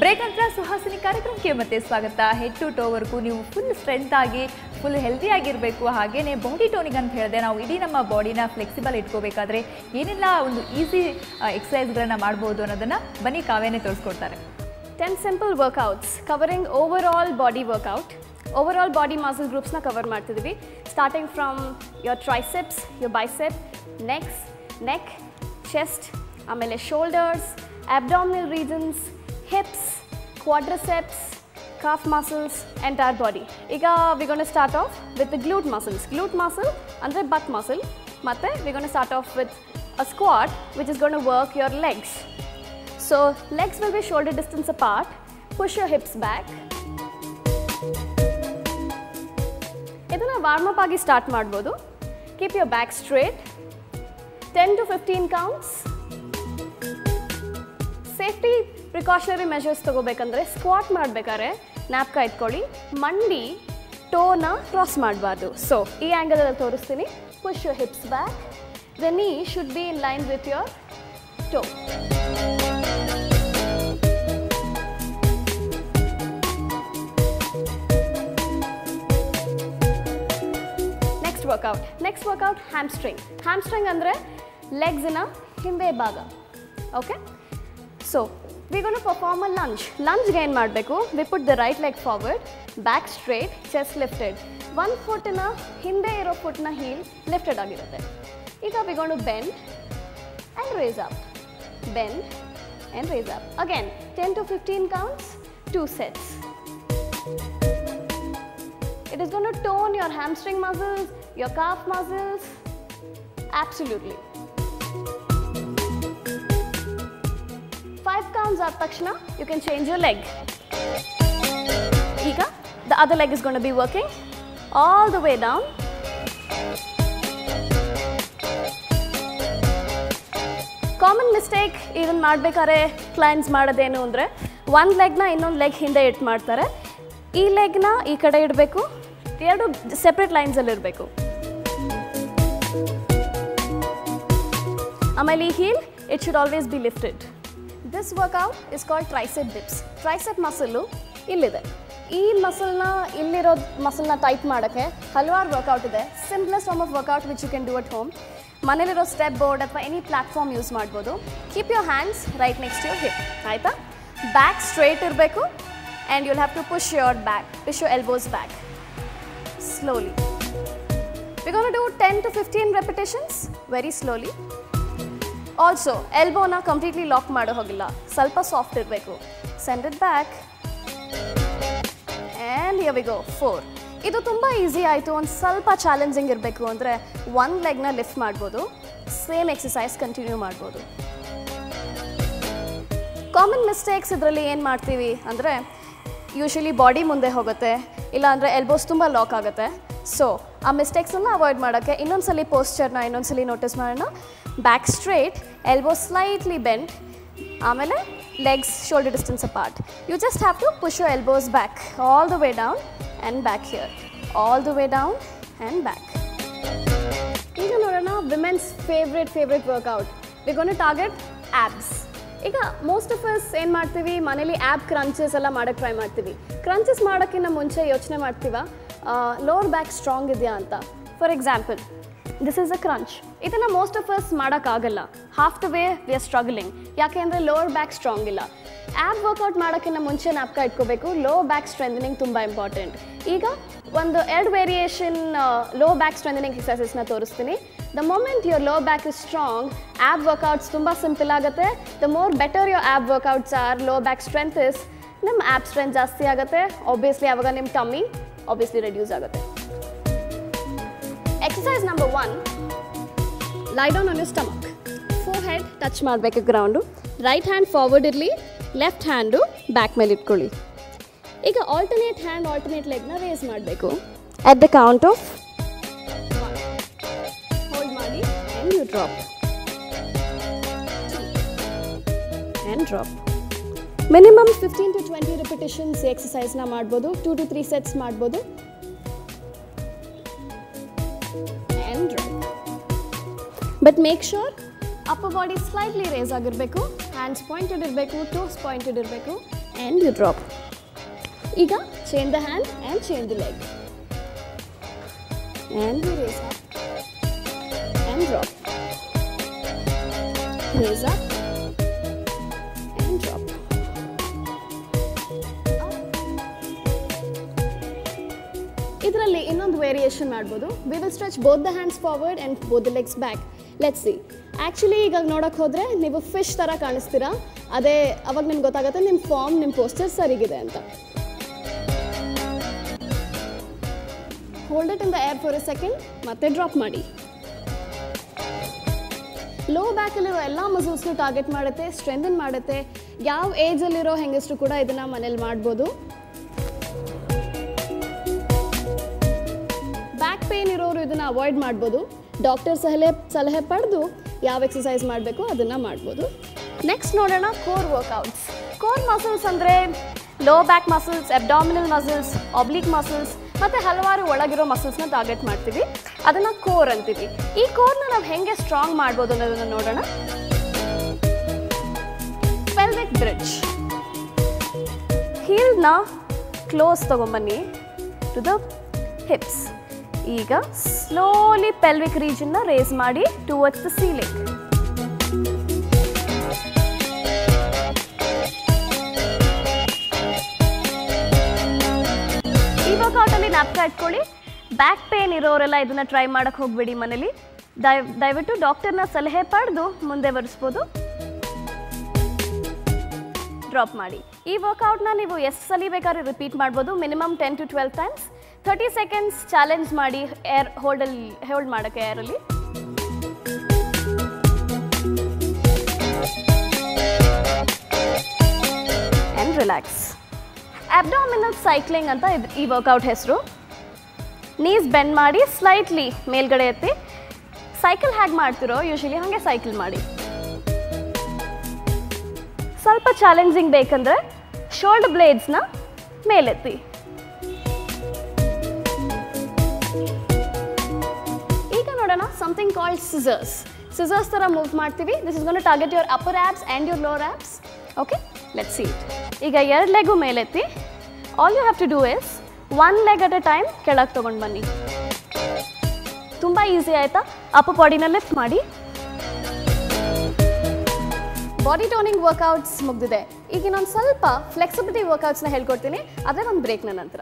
Break ನಂತರ ಸುಹಾಸಿನಿ ಕಾರ್ಯಕ್ರಮಕ್ಕೆ ಮತ್ತೆ ಸ್ವಾಗತ. ಹೆಡ್ ಟು ಟೋವರೆಗೂ ನೀವು ಫುಲ್ ಸ್ಟ್ರೆಂತ್ ಆಗಿ ಫುಲ್ ಹೆಲ್ದಿ ಆಗಿರಬೇಕು. ಹಾಗೇನೆ ಬಾಡಿ ಟೋನಿಂಗ್ ಅಂತ ಹೇಳಿದೆ, ನಾವು ಇಡೀ ನಮ್ಮ ಬಾಡಿನ ಫ್ಲೆಕ್ಸಿಬಲ್ ಇಟ್ಕೋಬೇಕಾದ್ರೆ ಏನೆಲ್ಲ ಒಂದು ಈಸಿ ಎಕ್ಸಸೈಸ್ಗಳನ್ನು ಮಾಡ್ಬೋದು ಅನ್ನೋದನ್ನ ಬನ್ನಿ ಕಾವೇನೆ ತೋರಿಸ್ಕೊಡ್ತಾರೆ. 10 simple workouts covering overall body workout. Overall body muscle groups ನ ಕವರ್ ಮಾಡ್ತಿದ್ವಿ. Starting from your triceps your bicep necks neck chest ಆಮೇಲೆ shoulders abdominal regions Hips quadriceps calf muscles entire body ಈಗ we gonna start off with glute muscles glute muscle ಅಂದರೆ but muscle ಮತ್ತು we gonna start off with a squat which is gonna work your legs So legs will be shoulder distance apart. Push your hips back. ಇದನ್ನು warm up ಆಗಿ start ಮಾಡ್ಬೋದು keep your back straight ten to fifteen counts safety precautionary measures ತೊಗೋಬೇಕಂದ್ರೆ squat ಮಾಡಬೇಕಾದ್ರೆ ನ್ಯಾಪ್ಕ ಇಟ್ಕೊಳ್ಳಿ. ಮಂಡಿ ಟೋನ cross ಮಾಡಬಾರ್ದು. So ಈ ಆ್ಯಂಗಲಲ್ಲಿ ತೋರಿಸ್ತೀನಿ. Push your hips back the knee should be in line with your toe next workout next workout hamstring hamstring ಅಂದರೆ ಲೆಗ್ಸಿನ ಹಿಂದೆ ಭಾಗ. Okay so We gonna perform a lunge ಲಂಚ್ಗೆ ಏನು ಮಾಡಬೇಕು we put the right leg forward back straight chest lifted one ಫುಟ್ನ ಹಿಂದೆ ಇರೋ ಫುಟ್ನ heal lifted ಆಗಿರುತ್ತೆ ಈಗ we gonna bend and raise up bend and raise up again ten to fifteen counts two sets It is going to tone your hamstring muscles, your calf muscles. Absolutely. Counts ಆದ ತಕ್ಷಣ you can change your leg ಈಗ the other leg is going be working all the way down. Common mistake ಇದನ್ನು ಮಾಡಬೇಕಾದ್ರೆ clients ಮಾಡೋದೇನು ಅಂದರೆ ಒಂದು ಲೆಗ್ನ ಇನ್ನೊಂದು leg ಹಿಂದೆ ಇಟ್ಟು ಮಾಡ್ತಾರೆ ಈ ಲೆಗ್ನ ಈ ಕಡೆ ಇಡಬೇಕು ಎರಡು ಸೆಪ್ರೇಟ್ ಲೈನ್ಸಲ್ಲಿ ಇರಬೇಕು ಆಮೇಲೆ ಈ heel it should always be lifted this workout is called tricep dips tricep muscle ಇಲ್ಲಿದೆ. ಈ ಮಸಲ್ನ ಇಲ್ಲಿರೋ ಮಸಲ್ನ ಟೈಪ್ ಮಾಡೋಕ್ಕೆ ಹಲವಾರು ವರ್ಕೌಟ್ ಇದೆ. Simplest form of workout which you can do at home ಮನೇಲಿರೋ step board ಅಥವಾ ಎನಿ ಪ್ಲಾಟ್ಫಾರ್ಮ್ ಯೂಸ್ ಮಾಡ್ಬೋದು. Keep your hands right next your hip ಆಯಿತಾ? Back straight ಇರಬೇಕು. And you'll have to push your back push your elbows back slowly We're going to do 10 to 15 very slowly. Also ಎಲ್ಬೋನ completely lock ಮಾಡೋ ಹೋಗಿಲ್ಲ. ಸ್ವಲ್ಪ soft ಇರಬೇಕು. Send it back and here we go four ಇದು ತುಂಬ easy ಆಯಿತು. ಒಂದು ಸ್ವಲ್ಪ challenging ಇರಬೇಕು ಅಂದರೆ ಒನ್ ಲೆಗ್ನ ಲಿಫ್ಟ್ ಮಾಡ್ಬೋದು. ಸೇಮ್ ಎಕ್ಸಸೈಸ್ ಕಂಟಿನ್ಯೂ ಮಾಡ್ಬೋದು. ಕಾಮನ್ ಮಿಸ್ಟೇಕ್ಸ್ ಇದರಲ್ಲಿ ಏನು ಮಾಡ್ತೀವಿ ಅಂದರೆ ಯೂಶಲಿ ಬಾಡಿ ಮುಂದೆ ಹೋಗುತ್ತೆ. ಇಲ್ಲಾಂದರೆ ಎಲ್ಬೋಸ್ ತುಂಬ ಲಾಕ್ ಆಗುತ್ತೆ. ಸೊ ಆ ಮಿಸ್ಟೇಕ್ಸನ್ನು ಅವಾಯ್ಡ್ ಮಾಡೋಕ್ಕೆ ಇನ್ನೊಂದ್ಸಲಿ ಪೋಸ್ಚರ್ನ ಇನ್ನೊಂದ್ಸಲಿ ನೋಟಿಸ್ ಮಾಡೋಣ. Back straight elbow slightly bend ಆಮೇಲೆ legs shoulder distance apart you just have to push you elbows back all the way down and back here all the way down and back ಈಗ ನೋಡೋಣ women's favourite favourite workout gonna target abs ಈಗ most of us ಏನು ಮಾಡ್ತೀವಿ? ಮನೇಲಿ app crunches ಎಲ್ಲ ಮಾಡೋಕ್ಕೆ try ಮಾಡ್ತೀವಿ. Crunches ಮಾಡೋಕ್ಕಿಂತ ಮುಂಚೆ ಯೋಚನೆ ಮಾಡ್ತೀವ? ಲೋವರ್ ಬ್ಯಾಕ್ ಸ್ಟ್ರಾಂಗ್ ಇದೆಯಾ ಅಂತ? For example this is a crunch ಇದನ್ನು ಮೋಸ್ಟ್ ಆಫ್ ಅಸ್ ಮಾಡೋಕ್ಕಾಗಲ್ಲ. Half the way we are struggling ಯಾಕೆ ಅಂದರೆ ಲೋವರ್ ಬ್ಯಾಕ್ ಸ್ಟ್ರಾಂಗ್ ಇಲ್ಲ. ಆ್ಯಪ್ ವರ್ಕೌಟ್ ಮಾಡೋಕ್ಕಿಂತ ಮುಂಚೆ ನಾಪ್ಕ ಇಟ್ಕೋಬೇಕು. ಲೋ ಬ್ಯಾಕ್ ಸ್ಟ್ರೆಂದನಿಂಗ್ ತುಂಬ ಇಂಪಾರ್ಟೆಂಟ್ ಈಗ ಒಂದು ಎರಡು ವೇರಿಯೇಷನ್ ಲೋ ಬ್ಯಾಕ್ ಸ್ಟ್ರೆಂದನಿಂಗ್ ಎಕ್ಸಸೈಸಸ್ನ ತೋರಿಸ್ತೀನಿ. The moment your low back is strong ab workouts ತುಂಬ ಸಿಂಪಲ್ ಆಗುತ್ತೆ. The more better your ab workouts are low back strength is ನಿಮ್ಮ ಆ್ಯಪ್ ಸ್ಟ್ರೆಂತ್ ಜಾಸ್ತಿ ಆಗುತ್ತೆ. ಆಬ್ವಿಯಸ್ಲಿ ಅವಾಗ ನಿಮ್ಮ ಟಮ್ಮಿ ಆಬ್ವಿಯಸ್ಲಿ ರೆಡ್ಯೂಸ್ ಆಗುತ್ತೆ exercise number one lie down on you stomach forehead touch ಮಾಡಬೇಕು ground right hand forward ಇರಲಿ left hand back ಮೇಲೆ ಇಟ್ಕೊಳ್ಳಿ ಈಗ ಆಲ್ಟರ್ನೇಟ್ ಹ್ಯಾಂಡ್ ಆಲ್ಟರ್ನೇಟ್ ಲೆಗ್ನ ರೇಸ್ ಮಾಡಬೇಕು at the count of hold ಮಾಡಿ and you drop and drop minimum fifteen to twenty repetitions ಎಕ್ಸಸೈಸ್ನ ಮಾಡ್ಬೋದು two to three sets ಮಾಡ್ಬೋದು and drop but make sure upper body slightly raise ಆಗಿರಬೇಕು hands pointed ಇರಬೇಕು toes pointed ಇರಬೇಕು and you drop ಈಗ change the hand and change the leg and you raise up and drop raise up ಇದರಲ್ಲಿ ಇನ್ನೊಂದು variation ಮಾಡ್ಬೋದು. We will stretch both the hands forward and both the legs back let see actually ಈಗ ನೋಡೋಕೆ ಹೋದರೆ ನೀವು fish ಥರ ಕಾಣಿಸ್ತೀರಾ? ಅದೇ ಅವಾಗ ನಿಮ್ಗೆ ಗೊತ್ತಾಗುತ್ತೆ ನಿಮ್ಮ ಫಾರ್ಮ್ ನಿಮ್ಮ ಪೋಸ್ಟರ್ ಸರಿಗಿದೆ ಅಂತ. Hold it in the air for a second ಮತ್ತೆ ಡ್ರಾಪ್ ಮಾಡಿ. ಲೋ ಬ್ಯಾಕಲ್ಲಿರೋ ಎಲ್ಲ ಮಸಲ್ಸ್ನು ಟಾರ್ಗೆಟ್ ಮಾಡುತ್ತೆ ಸ್ಟ್ರೆಂಥನ್ ಮಾಡುತ್ತೆ. ಯಾವ ಏಜಲ್ಲಿರೋ ಹೆಂಗಸರು ಕೂಡ ಇದನ್ನು ಮನೇಲಿ ಮಾಡ್ಬೋದು. ಇದನ್ನು ಅವಾಯ್ಡ್ ಮಾಡ್ಬೋದು. ಡಾಕ್ಟರ್ ಸಲಹೆ ಸಲಹೆ ಪಡೆದು ಯಾವ ಎಕ್ಸಸೈಸ್ ಮಾಡಬೇಕು ಅದನ್ನು ಮಾಡ್ಬೋದು. ನೆಕ್ಸ್ಟ್ ನೋಡೋಣ ಕೋರ್ ವರ್ಕೌಟ್ಸ್ ಕೋರ್ ಮಸಲ್ಸ್ ಅಂದರೆ low back muscles abdominal muscles oblique muscles ಮತ್ತು ಹಲವಾರು ಒಳಗಿರೋ ಮಸಲ್ಸ್ನ ಟಾರ್ಗೆಟ್ ಮಾಡ್ತೀವಿ. ಅದನ್ನು ಕೋರ್ ಅಂತೀವಿ. ಈ ಕೋರ್ನ ನಾವು ಹೆಂಗೆ ಸ್ಟ್ರಾಂಗ್ ಮಾಡ್ಬೋದು ಅನ್ನೋದನ್ನು ನೋಡೋಣ. ಪೆಲ್ವಿಕ್ ಬ್ರಿಡ್ಜ್ ಹೀಲ್ನ ಕ್ಲೋಸ್ ತೊಗೊಂಬನ್ನಿ. ಟು ದ ಹಿಪ್ಸ್ ಈಗ ಸ್ಲೋಲಿ ಪೆಲ್ವಿಕ್ ರೀಜನ್ನ ರೇಸ್ ಮಾಡಿ ಟುವರ್ಡ್ಸ್ ದ ಸೀಲಿಂಗ್ ಈ ವರ್ಕೌಟಲ್ಲಿ ಜ್ಞಾಪಕ ಇಟ್ಕೊಳ್ಳಿ. ಬ್ಯಾಕ್ ಪೇನ್ ಇರೋರೆಲ್ಲ ಇದನ್ನ ಟ್ರೈ ಮಾಡಕ್ ಹೋಗ್ಬೇಡಿ ಮನೇಲಿ. ದಯ ದಯವಿಟ್ಟು ಡಾಕ್ಟರ್ನ ಸಲಹೆ ಪಡೆದು ಮುಂದೆ ಬರೆಸ್ಬೋದು ಡ್ರಾಪ್ ಮಾಡಿ. ಈ ವರ್ಕೌಟ್ನ ನೀವು ಎಷ್ಟು ಸಲ ಬೇಕಾದ್ರೆ ರಿಪೀಟ್ ಮಾಡ್ಬೋದು. Minimum ten to twelve times thirty seconds challenge ಮಾಡಿ ಏರ್ ಹೋಲ್ಡಲ್ಲಿ ಹೋಲ್ಡ್ ಮಾಡೋಕ್ಕೆ ಏರಲ್ಲಿ ಆ್ಯಂಡ್ ರಿಲ್ಯಾಕ್ಸ್ ಅಬ್ಡಾಮಿನಲ್ ಸೈಕ್ಲಿಂಗ್ ಅಂತ ಇದು, ಈ ವರ್ಕೌಟ್ ಹೆಸರು. ನೀಸ್ ಬೆಂಡ್ ಮಾಡಿ ಸ್ಲೈಟ್ಲಿ ಮೇಲ್ಗಡೆ ಎತ್ತಿ. ಸೈಕಲ್ ಹೇಗೆ ಮಾಡ್ತಿರೋ ಯೂಶಲಿ ಹಾಗೆ ಸೈಕಲ್ ಮಾಡಿ. ಸ್ವಲ್ಪ ಚಾಲೆಂಜಿಂಗ್ ಬೇಕಂದ್ರೆ ಶೋಲ್ಡರ್ ಬ್ಲೇಡ್ಸ್ನ ಮೇಲೆತ್ತಿ. ನೋಡೋಣ. ಸಮಥಿಂಗ್ ಕಾಲ್ಡ್ ಸಿಸರ್ಸ್ ಸಿಸರ್ಸ್ ಥರ ಮೂವ್ ಮಾಡ್ತೀವಿ. This is gonna target your upper abs and your lower abs okay let see ಈಗ ಎರಡು leg ಮೇಲೆತ್ತಿ. All you have to do is one leg at a time ಕೆಳಗೆ ತೊಗೊಂಡು ಬನ್ನಿ. ತುಂಬ easy ಆಯಿತಾ? ಅಪ್ಪ ಬಾಡಿನ ಲಿಫ್ಟ್ ಮಾಡಿ. ಬಾಡಿ ಟೋನಿಂಗ್ ವರ್ಕೌಟ್ಸ್ ಮುಗಿದಿದೆ. ಈಗ ಇನ್ನೊಂದು ಸ್ವಲ್ಪ ಫ್ಲೆಕ್ಸಿಬಿಲಿಟಿ ವರ್ಕೌಟ್ಸ್ನ ಹೇಳ್ಕೊಡ್ತೀನಿ. ಅದೇ ಒಂದು ಬ್ರೇಕ್ನ ನಂತರ.